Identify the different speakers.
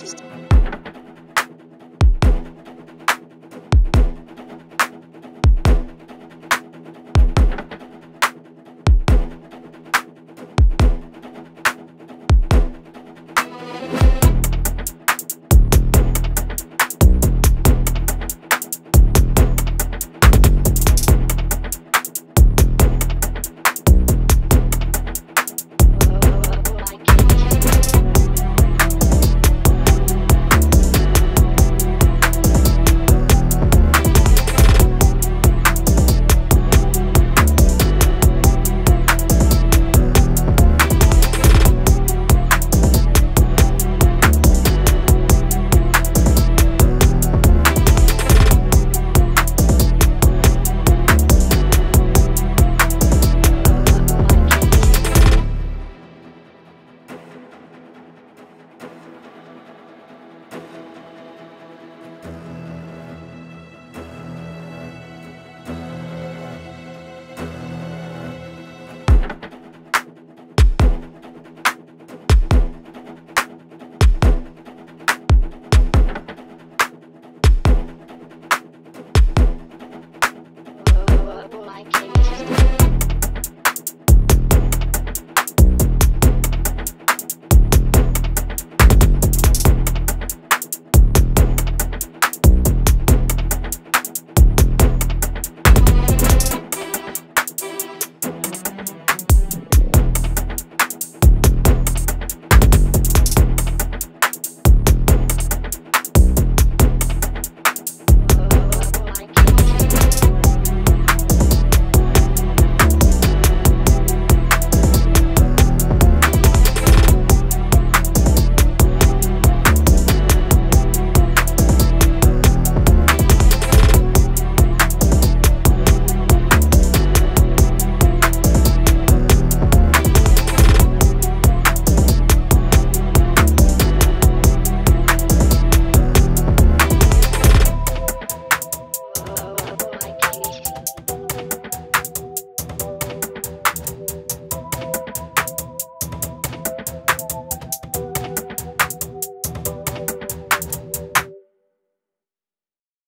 Speaker 1: just